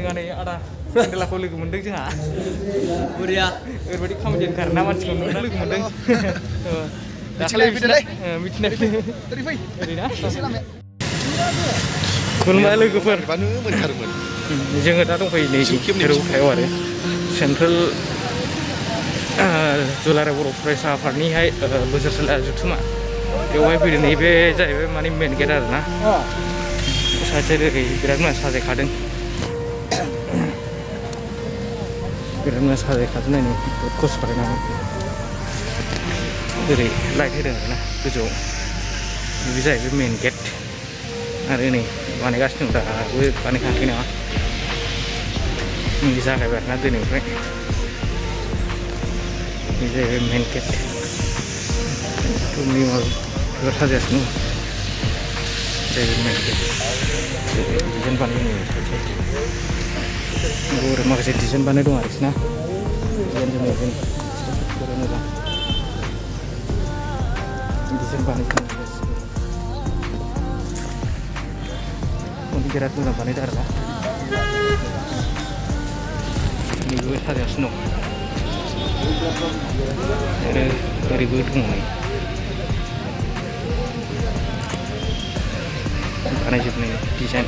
जोंहा नै आदा केन्देलाखौ लोगो मोनदों जोंहा Buria. ओरैबायदि खामानि ओंखारोना मानसिखौ नुना लोगो मोनदों दाखालि मिथिनाय me. खुलुमबाय लोगोफोर बानो मोनथारोमोन जोङो दा दंफैयो नै रौथायाव आरो सेन्ट्रेल दुलाराय बर' फरायसा आफादनिहाय ओ, जुथुमा बेवहाय फैदों नैबे जाहैबाय माने मेन गेट आरो ना सासे ओरै बिराद मोजां साजायखादों बिराद मोजां साजायखादों नायनो बहुद खस्थ' खालायनानै ओरै लाइट होदों आरो ना गोजौआव। बे जाहैबाय मेन गेट आरो नै बानायगासिनो दं दाबो बानायखाङाखै नामा? नै जागायबाय आरोना दिनैनिफ्राय। बे जाहैबाय मेन गेट रुमनि माबा बेफोर साजायगासिनो जाहैबाय मेन गेट बानायनाय साइड साइड आरो माखासे डिजाइन बानाय दं आरोखि ना डिजाइन जों जों बिराद मोजां डिजाइन बानायदों गासिबो माने बिराद मोजां बानायदों आरोना नैबो साजायगासिनो दं आरो ओरैबो दङ नै बानायजोबनाय डिजाइन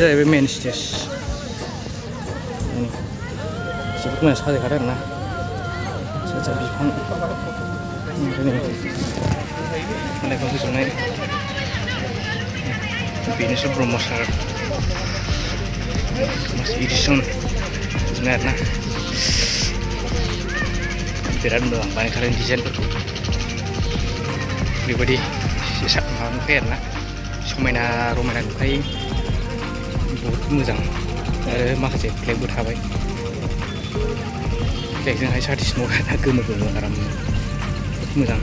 जाहैबाय मेन स्टेज जोबोद मोजां साजायखादों आरोना साजा बिफां ओमफ्राय नै लाइफां गोजौनाय बेनोसो ब्रह्म सार इडिसन बिदिनो आरोना बिराद मोजां बानायखादों डिजाइनफोरखौ बेबायदि माबा नुखायो आरोना समायना रमायना नुखायो बहुद मोजां आरो माखासे फ्लेगबो थाबाय फ्लेगजोंहाय सार्टिस न'आ गोमो गोमो आराम मोजां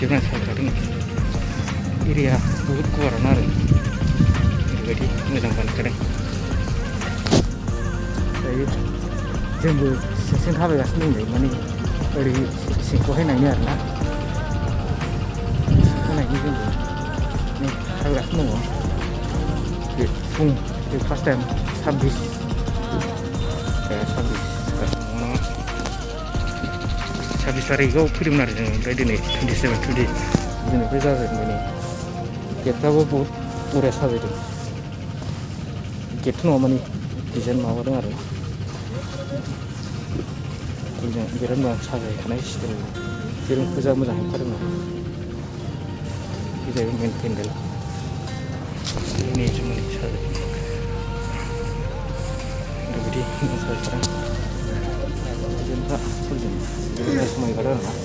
जोबना साजायखादों एरिया बहुद गुवारानो आरो ओरैबायदि मोजां बानायखादों दायो जोंबो सिंसिं थाबायगासिनो दं नै माने ओरै सिंखौहाय नायनो आरोना 하나 이거. 뭐 네, 하루가 뭐 그, 붕, 그, first time, 3비스 네, 3비스 차비사리 이거 프림 나르는 레드네 27, 28 이거는 회사에서 뭐니 겟다고 보, 오래 사들이 겟은 어머니 디자인 마워든 알아 이제 이런 거 사들 하나 시들고 이런 부자 무자 할 거는 de me entiende நீச்சு முடிச்சாது இப்படி சாய்க்கிறேன் புரிஞ்சுமா கடை இருக்கும்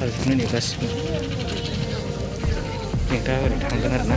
அதுக்கு முன்னாடி பஸ் எங்கிட்ட ஒரு டாங்கர் என்ன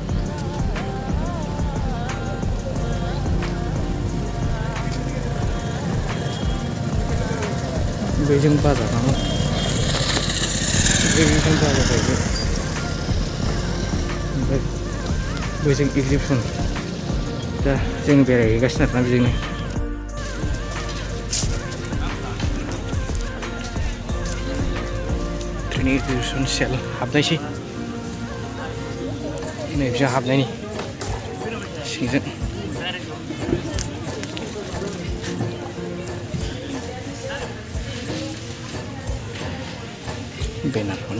北京发展了，北京发展北京，北北京一直顺，这这边的一个新的北京。ini dusun sel habdai sih ini bisa habdai nih sih pena pun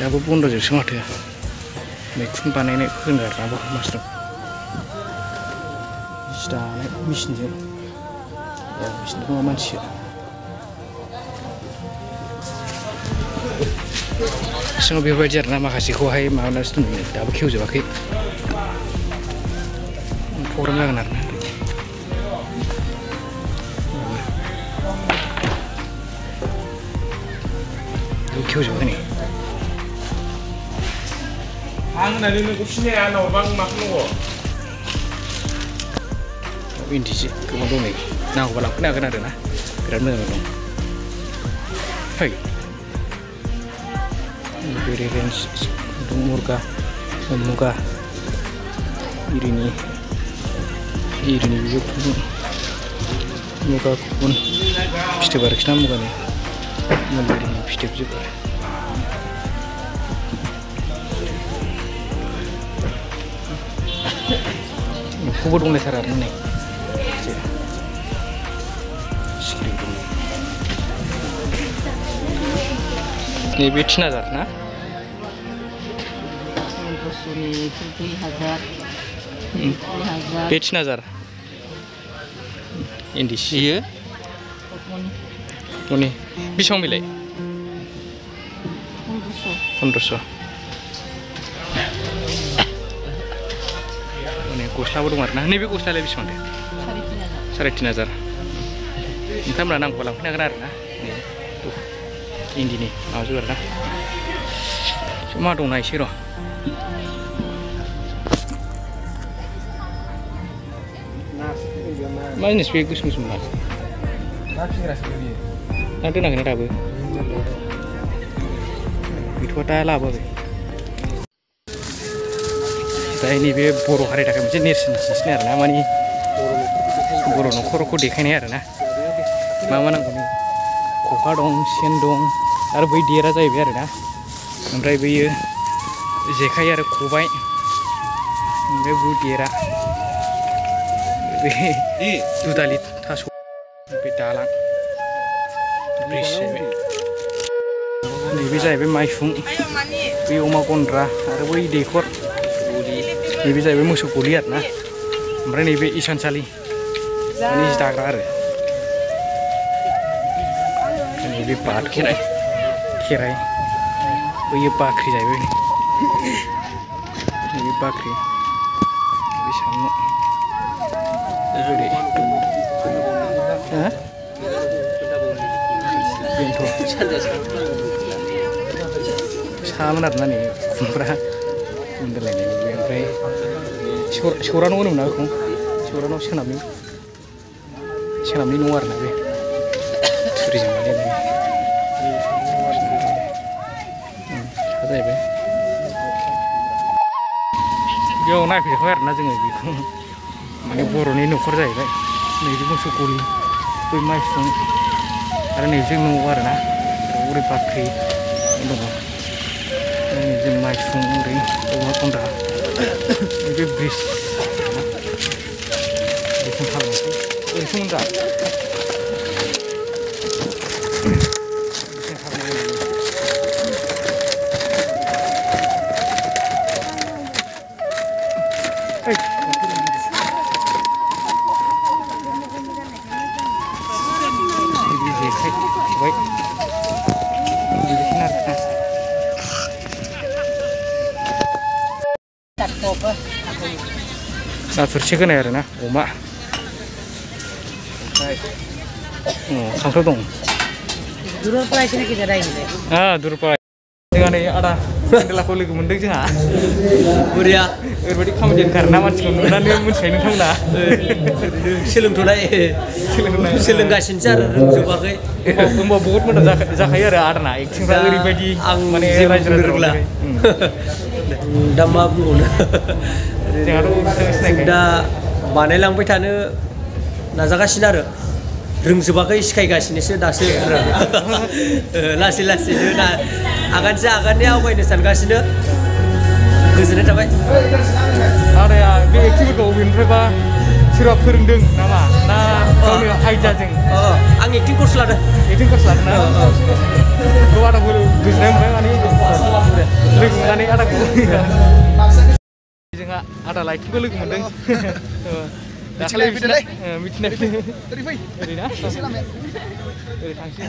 Tapi pun udah jadi semua dia. Mixing panen ini aku nggak tahu mas tuh. Sudah naik mesin. Ya mesin itu mau sih? Saya ngobrol belajar nama kasih kuahai mau nasi tuh. Dapat kiu coba ki. Kurang nggak. kyau da wani hannanin na kushi ne ana ban makonuwa abin da ce kuma dome na hubala kuna gana da na gidan nuna don hai beriren don ini, don muga irini irini muka kubun Bunları yapıştırdı böyle. kubur kumle sarar ne? Sikri kumle. Ne bir çin azar na? Beş nazar. Indiş. İyi. मनि बेसेबां बेलाय पन्द्रस' पन्द्रस' अनेक गस्लाबो दं आरोना नैबे गस्लायालाय बेसेबां दे साराय तिन हाजार साराय तिन हाजार नोंथांमोना नांगौबा लांफैनो हागोन आरो ना नै इन्दिनि माबाजोब आरो ना मा दं नायसै र' मा जिनिस बे गोसोम गोसोम मा मा फिग्रासो बियो ना दोनाखैना दाबो गैथ'आ दा लाबोआखै दा नैबे बर' हारिनि थाखाय मोनसे नेरसोन दिन्थिनाय आरो ना मानि बर' न'खरखौ देखायनाय आरो ना मा मा नांगौ नै खखा दं सेन दं आरो बै देरा जाहैबाय आरो ना ओमफ्राय बैयो जेखाइ आरो खबाइ ओमफ्राय बै देरा बे दुदालि थास' बे दालां ब्रिज जाहैबाय नैबे जाहैबाय माइफुं बे अमा गन्द्रा आरो बै दैखर नैबे जाहैबाय मोसौ गलि आरो ना ओमफ्राय नैबे इसानसालि माने जि दाग्रा आरो नैबे बाद खेराइ खेराइ बैयो बाख्रि जाहैबाय नैबे बाख्रि बे सानो ओरै हा बेनोथ' सामोन आरोना नै खुमब्रा मोनदोलायनाय बे ओमफ्राय सौरा- सौरा न' होनोमोन ना बेखौ सौरा न' सोनाबनि सोनाबनि न' आरोना बे थुरिजों बानायनाय उम, सा जाहैबाय बेयाव नायफैजोबबाय आरोना जोङो बेखौ माने बर'नि न'खर जाहैबाय नैबे मोसौ गलि बै harani zing nung war na uri bakri nung harani zing mai fung uri uma kunda ibi bris uri kunda uri kunda नाथुर सेक होनाय आरोना अमा अ खांख्राइ दं दुरुं फरायसोनो गेजेर रायहैबाय आ दुरपाय जोंहा नै आदा केन्देलाखौ लोगो मोनदों जोंहा बुरिया ओरैबायदि खामानि ओंखारोना मानसिखौ नुनानै मोनथिखायो नोंथांमोना सोलोंथ'नाय सोलोंनाय सोलोंगासिनोसो आरो रोंजोबाखै होमबा बहुत मोजां जाखा- जाखायो आरो आदाना एक्टिंफ्रा दा ओरैबायदि आं माने जेबो रायजो बुंनो राजायाव रोंला उम। दा मा बुंबावनो जोंहाथ' बिसोर सिनायखायो दा बानायलांबाय थानो नाजागासिनो आरो रोंजोबाखै सिखायगासिनोसो दासो ओ, लासै लासैनो ना आगानसे आगाननै आवगायनो सानगासिनो गोजोननाय थाबाय आदाया बे एक्टिंफोरखौ बबेनिफ्रायबा सोरबा फोरोंदों नामा ना गावनि आइडियाजों अ आं एक्टिं कर्स लादों एक्टिं कर्स लादों ना बेखौ आदाखौ गोजोननाय मोनबाय माने लोगो मोननानै आदाखौ जोंहा आदा लाइटखौबो लोगो मोनदों दाखालि मिथिनाय ओरै ना ओरै थांसै